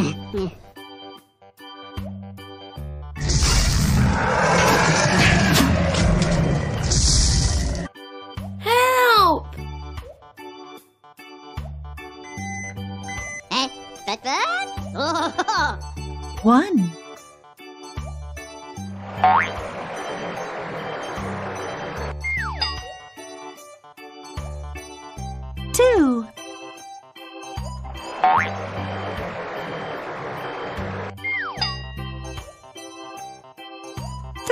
Help! Eh, but but. One,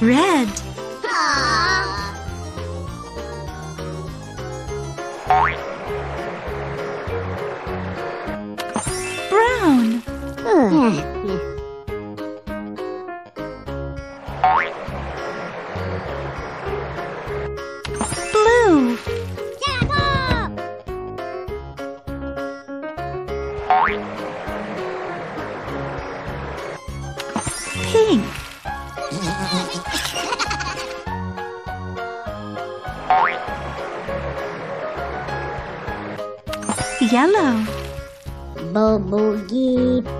red, yellow, Boogie. light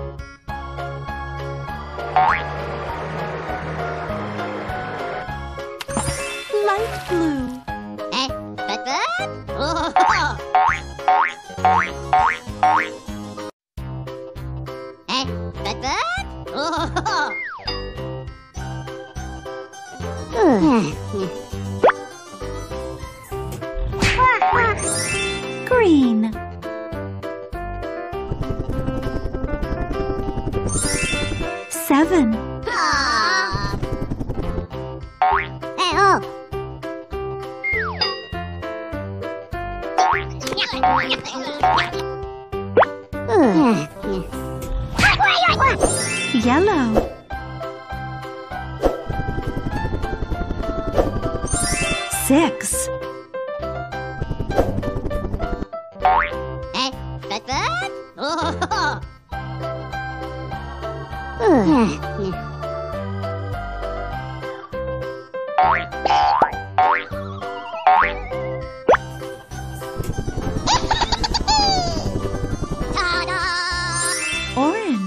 seven, Eh, oh. yellow, six, but. Ta-da! orange,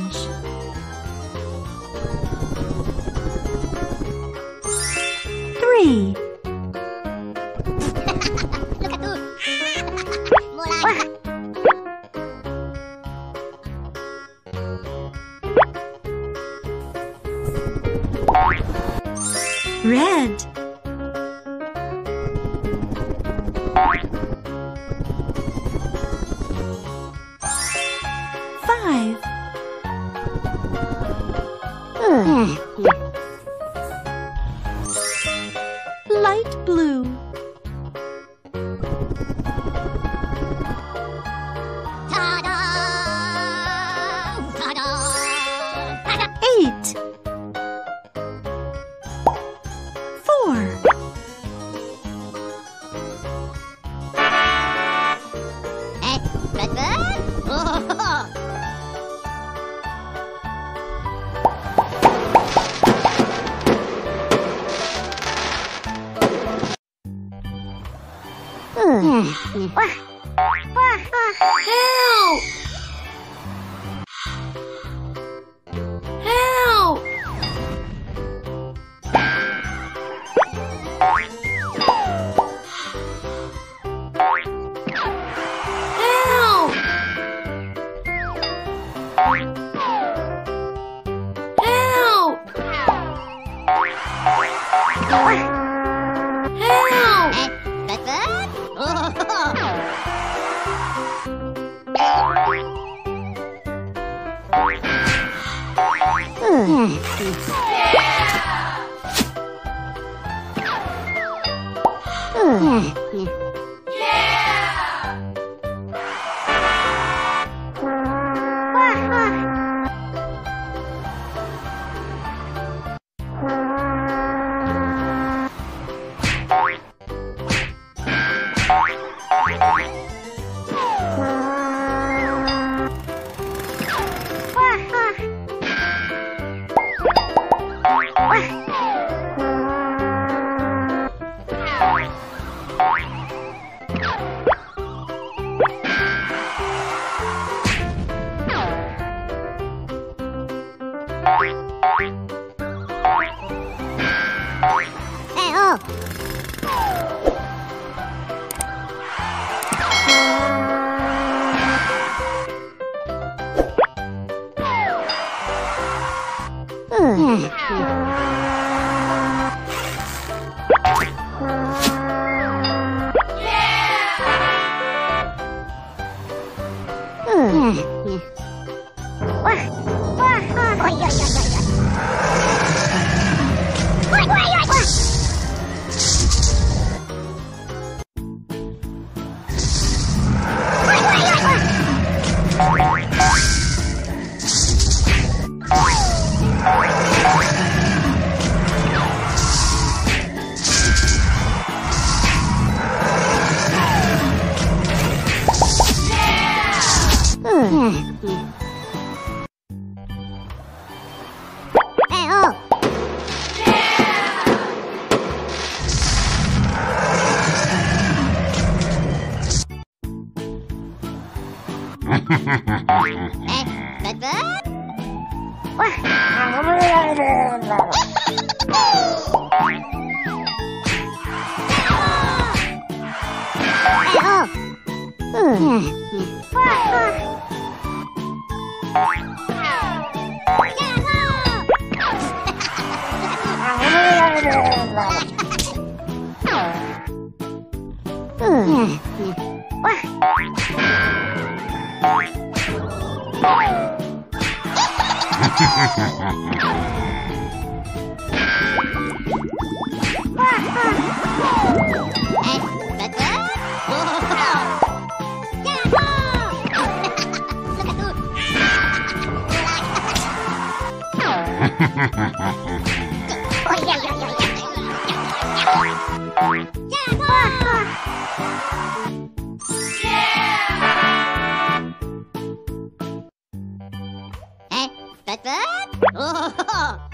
哇哇！哎呦！Yeah. えお 哎，爸爸！哇，好厉害的！哎哦，嗯，哇。Oh,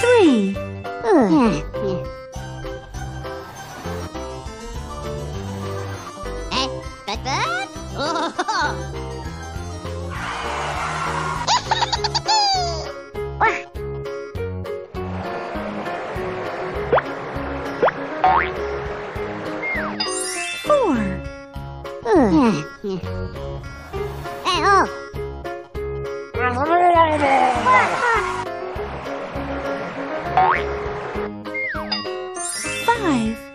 Three. Uh. Five.